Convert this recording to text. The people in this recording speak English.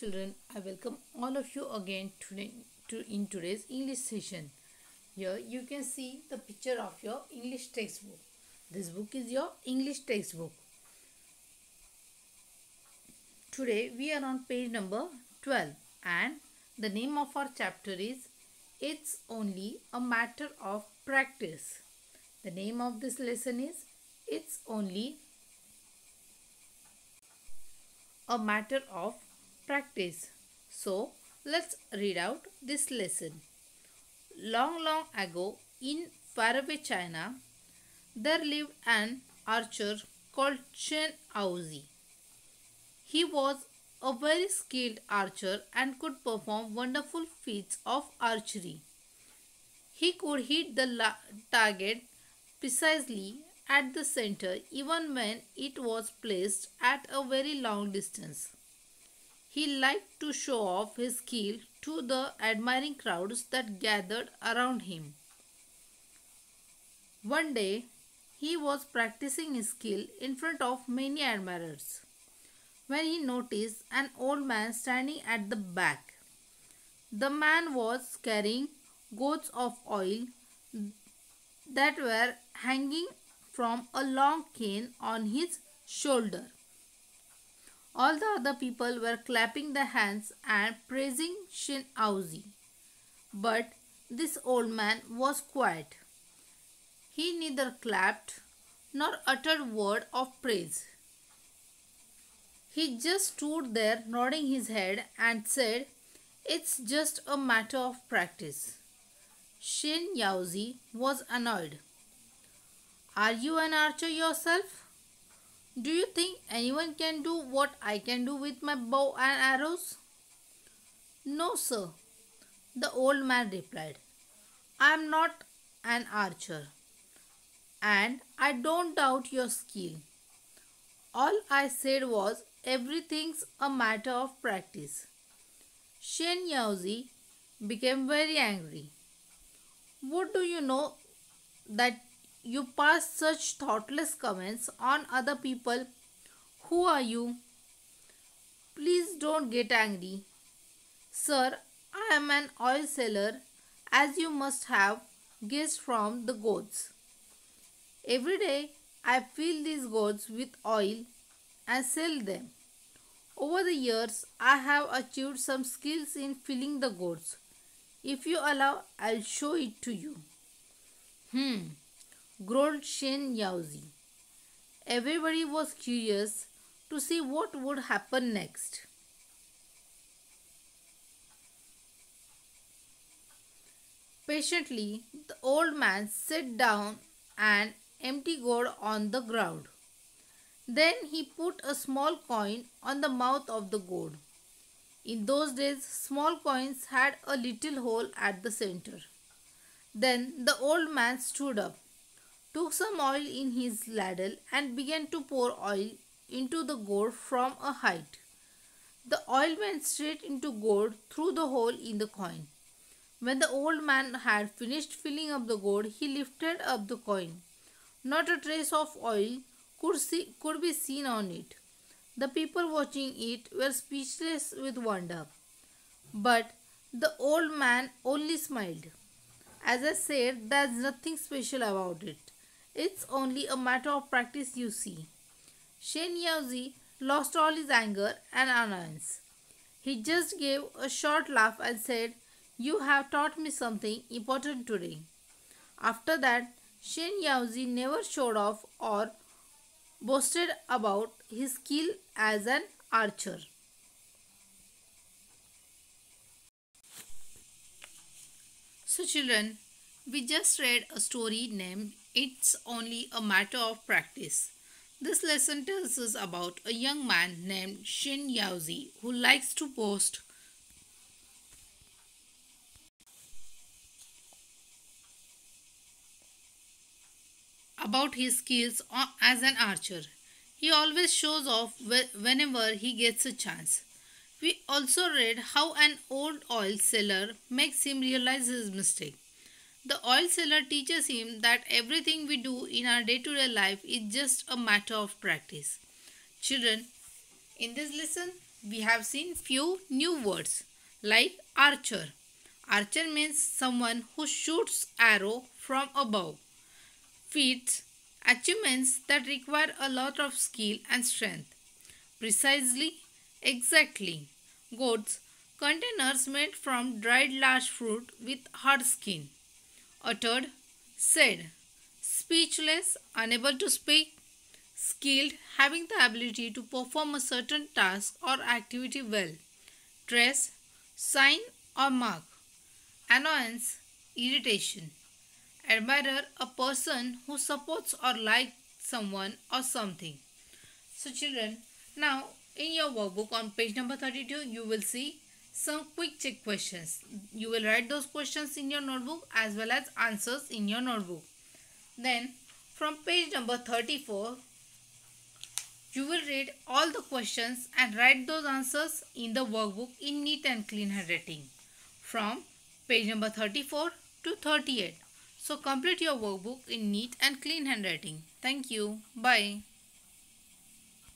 children, I welcome all of you again today to in today's English session. Here you can see the picture of your English textbook. This book is your English textbook. Today we are on page number 12 and the name of our chapter is It's Only a Matter of Practice. The name of this lesson is It's Only a matter of practice. So, let's read out this lesson. Long, long ago in faraway China, there lived an archer called Chen Yaozi. He was a very skilled archer and could perform wonderful feats of archery. He could hit the target precisely at the center even when it was placed at a very long distance. He liked to show off his skill to the admiring crowds that gathered around him. One day, he was practicing his skill in front of many admirers when he noticed an old man standing at the back. The man was carrying gourds of oil that were hanging from a long cane on his shoulder. All the other people were clapping their hands and praising Shin Aozi. But this old man was quiet. He neither clapped nor uttered word of praise. He just stood there nodding his head and said, It's just a matter of practice. Shin Yaozi was annoyed. Are you an archer yourself? Do you think anyone can do what I can do with my bow and arrows? No, sir, the old man replied. I am not an archer and I don't doubt your skill. All I said was everything's a matter of practice. Shen Yaozi became very angry. What do you know that you pass such thoughtless comments on other people. Who are you? Please don't get angry. Sir, I am an oil seller as you must have guessed from the gourds. Every day I fill these gourds with oil and sell them. Over the years, I have achieved some skills in filling the gourds. If you allow, I'll show it to you. Hmm, growled Shen Yaozi. Everybody was curious to see what would happen next. Patiently, the old man sat down an empty gourd on the ground. Then he put a small coin on the mouth of the gourd. In those days, small coins had a little hole at the center. Then the old man stood up took some oil in his ladle and began to pour oil into the gourd from a height. The oil went straight into gourd through the hole in the coin. When the old man had finished filling up the gourd, he lifted up the coin. Not a trace of oil could, see, could be seen on it. The people watching it were speechless with wonder. But the old man only smiled. As I said, there's nothing special about it. It's only a matter of practice, you see. Shen Yaozi lost all his anger and annoyance. He just gave a short laugh and said, You have taught me something important today. After that, Shen Yaozi never showed off or boasted about his skill as an archer. So children, we just read a story named it's only a matter of practice. This lesson tells us about a young man named Shin Yaozi who likes to boast about his skills as an archer. He always shows off whenever he gets a chance. We also read how an old oil seller makes him realize his mistake. The oil seller teaches him that everything we do in our day to day life is just a matter of practice. Children, in this lesson, we have seen few new words like archer. Archer means someone who shoots arrow from above. Feats achievements that require a lot of skill and strength. Precisely, exactly. Gourds containers made from dried large fruit with hard skin. Uttered, said. Speechless, unable to speak. Skilled, having the ability to perform a certain task or activity well. Trace, sign or mark. Annoyance, irritation. Admirer, a person who supports or likes someone or something. So children, now in your workbook on page number 32, you will see some quick check questions. You will write those questions in your notebook as well as answers in your notebook. Then from page number 34, you will read all the questions and write those answers in the workbook in neat and clean handwriting from page number 34 to 38. So complete your workbook in neat and clean handwriting. Thank you. Bye.